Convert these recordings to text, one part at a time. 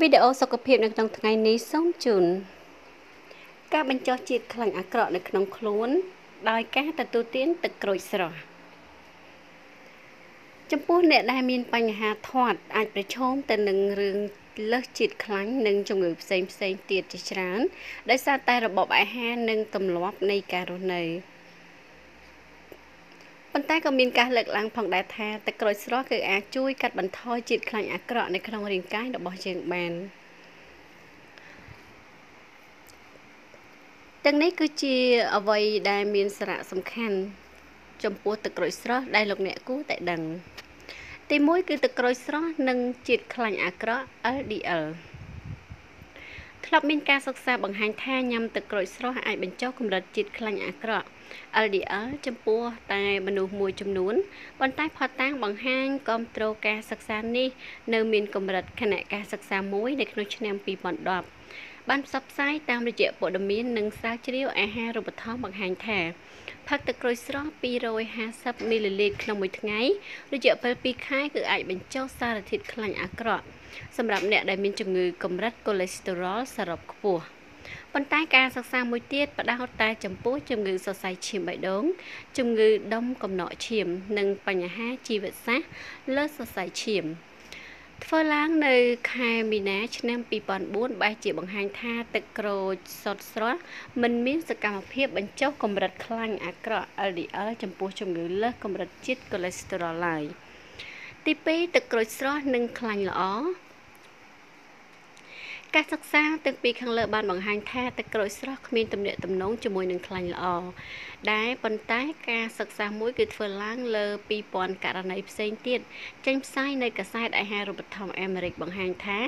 វីដេអូសុខភាពនៅក្នុងថ្ងៃនេះសូមជូនការបញ្ចុះជាតិខ្លាញ់អាក្រក់នៅក្នុងខ្លួន ដោយការទទួលទានទឹកក្រូចស្រស់ចំពោះអ្នកដែលមានបញ្ហាធាត់អាចប្រឈមទៅនឹងរឿងលើសជាតិខ្លាញ់និងជំងឺផ្សេងផ្សេងទៀតជាច្រើនដោយសារតែរបបអាហារនិងទម្លាប់នៃការរស់នៅ ប៉ុន្តែក៏មានការលើកឡើងផងដែរថាទឹកក្រូចស្រស់គឺអាចជួយកាត់បន្ថយជាតិខ្លាញ់អាក្រក់នៅក្នុងរាងកាយរបស់យើងបានទាំងនេះគឺជាអ្វីដែលមានសារៈសំខាន់ចំពោះទឹកក្រូចស្រស់ដែលលោកអ្នកគួរតែដឹងទី1គឺទឹកក្រូចស្រស់និងជាតិខ្លាញ់អាក្រក់ LDL ធ្លាប់មានការសិក្សាបង្ហាញថាញ៉ាំទឹកក្រូចស្រស់អាចបញ្ចុះកម្រិតជាតិខ្លាញ់អាក្រក់ LDL ចំពោះតែមនុស្សមួយចំនួនប៉ុន្តែផតតាំងបង្ហាញគ្រប់គ្រងការសិក្សានេះ នៅមានកម្រិតគណៈការសិក្សាមួយនៅក្នុងឆ្នាំ2010 បានផ្សព្វផ្សាយតាមរយៈព័ត៌មាននិងស្រាវជ្រាវអាហារូបត្ថម្ភបង្ហាញថាផឹកទឹកក្រូចស្រស់250មីលីលីត្រក្នុងមួយថ្ងៃរយៈពេល2ខែគឺអាចបញ្ចុះសារធាតុខ្លាញ់អាក្រក់សម្រាប់អ្នកដែលមានជំងឺកម្រិតកូលេស្តេរ៉ុលសរុបខ្ពស់ប៉ុន្តែការសិក្សាមួយទៀតផ្ដោតតែចំពោះជំងឺសរសៃឈាមបេះដូងជំងឺដុំកំណកឈាម និងបញ្ហាជីវសាស្ត្រលើសរសៃឈាម ធ្វើឡើងនៅខែមីនាឆ្នាំ2004បែរជាបង្ហាញថាទឹកក្រូចសុទ្ធស្រស់មិនមានសកម្មភាពបញ្ចុះកម្រិតខ្លាញ់អាក្រក់ LDL ចំពោះជំងឺលើសកម្រិតជាតិកូលេស្តេរ៉ុលឡើយទី2ទឹកក្រូចស្រស់និងខ្លាញ់ល្អ ការសិក្សាទាំងពីរខាងលើបានបង្ហាញថាទឹកក្រូចស្រស់គ្មានទំនាក់ទំនងជាមួយនឹងខ្លាញ់ល្អដែលប៉ុន្តែការសិក្សាមួយគឺធ្វើឡើងលើ2000ករណីផ្សេងទៀតចេញផ្សាយនៅកាសែតអាហារូបត្ថម្ភអាមេរិកបង្ហាញថា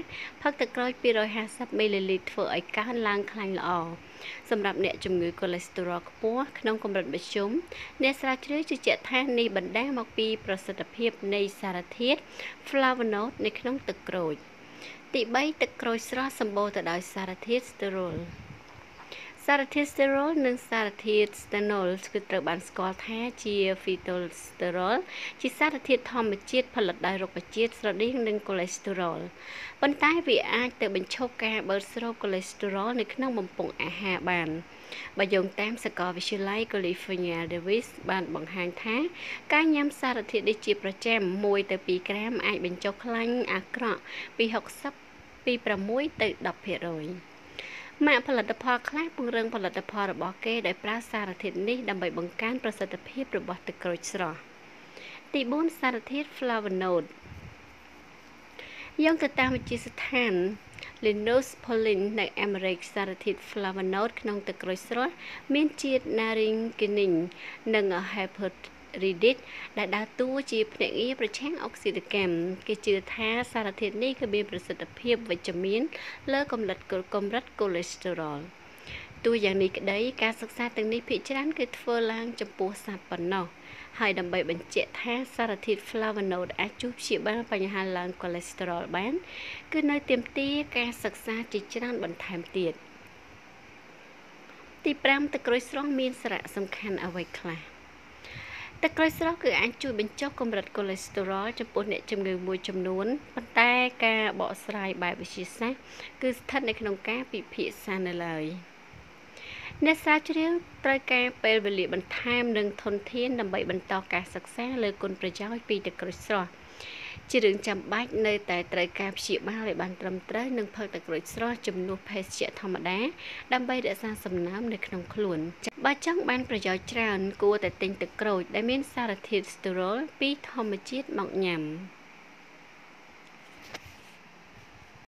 ផឹកទឹកក្រូច250មីលីលីត្រធ្វើឲ្យកើនឡើងខ្លាញ់ល្អសម្រាប់អ្នកជំងឺកូលេស្តេរ៉ុលខ្ពស់ក្នុងកម្រិតមធ្យមអ្នកស្រាវជ្រាវជឿជាក់ថានេះបណ្ដាលមកពីប្រសិទ្ធភាពនៃសារធាតុ flavonoid នៅក្នុងទឹកក្រូច។ ទី3ទឹកក្រូចស្រស់សម្បូរទៅដោយសារធាតុស្តេរ៉ុល សារធាតុស្តេរ៉ុលនិងសារធាតុស្តេណុលគឺត្រូវបានស្គាល់ថាជាហ្វីតូលស្តេរ៉ុលជាសារធាតុធម្មជាតិផលិតដោយរុក្ខជាតិស្រដៀងនឹងកូលេស្តេរ៉ុលប៉ុន្តែវាអាចទៅបញ្ឈប់ការបឺតស្រូបកូលេស្តេរ៉ុលនៅក្នុងបំពង់អាហារបានបើយោងតាមសាកលវិទ្យាល័យ California Davis បានបង្ហាញថា ការញ៉ាំសារធាតុនេះជាប្រចាំ1ទៅ2ក្រាមអាចបញ្ចុះខ្លាញ់អាក្រក់ពី60ពី6ទៅ10% ម៉ាកផលិតផលខ្លះពង្រឹងផលិតផលរបស់គេដោយប្រើសារធាតុនេះដើម្បីបង្កើនប្រសិទ្ធភាពរបស់ទឹកក្រូចស្រស់ទី4សារធាតុ flavonoid យ៉ាងទៅតាមវិទ្យាស្ថាន Linus Pauling នៅអាមេរិកសារធាតុ flavonoid ក្នុងទឹកក្រូចស្រស់មានជាតិ naringenin និង hypertonic Reddit ដែលដើរតួជាភ្នាក់ងារប្រឆាំងអុកស៊ីតកម្មគេជឿថាសារធាតុនេះគឺមានប្រសិទ្ធភាពវិជ្ជមាន លើកម្រិតកម្រិតកូលេស្តេរ៉ុលទោះយ៉ាងនេះក្តីការសិក្សាទាំងនេះភាគច្រើនគឺធ្វើឡើងចំពោះសត្វប៉ុណ្ណោះហើយដើម្បីបញ្ជាក់ថាសារធាតុ flavonoid អាចជួយព្យាបាលបញ្ហាឡើងកូលេស្តេរ៉ុលបាន គឺនៅទាមទារការសិក្សាជាច្រើនបន្ថែមទៀតទី5ទឹកក្រូចស្រស់មានសារៈសំខាន់អ្វីខ្លះ ទឹកក្រូចស្រស់គឺអាចជួយបញ្ចុះកម្រិតកូលេស្តេរ៉ុលចំពោះអ្នកជំងឺមួយចំនួនប៉ុន្តែការបកស្រាយបែបវិទ្យាសាស្ត្រគឺស្ថិតនៅក្នុងការពិភាក្សានៅឡើយអ្នកស្រាវជ្រាវត្រូវការពេលវេលាបន្ថែមនិងធនធានដើម្បីបន្តការសិក្សាលើគុណប្រយោជន៍ពីទឹកក្រូចស្រស់ ជារឿងចាំបាច់នៅតែត្រូវការព្យាបាលឲ្យបានត្រឹមត្រូវនិងផឹកទឹកក្រូចស្រស់ជំនួសភេសជ្ជៈធម្មតាដើម្បីរក្សាសំណើមនៅក្នុងខ្លួនបើចង់បានប្រយោជន៍ច្រើន គួរតែទិញទឹកក្រូចដែលមានសារធាតុស្តេរ៉ុលពីធម្មជាតិមកញ៉ាំ។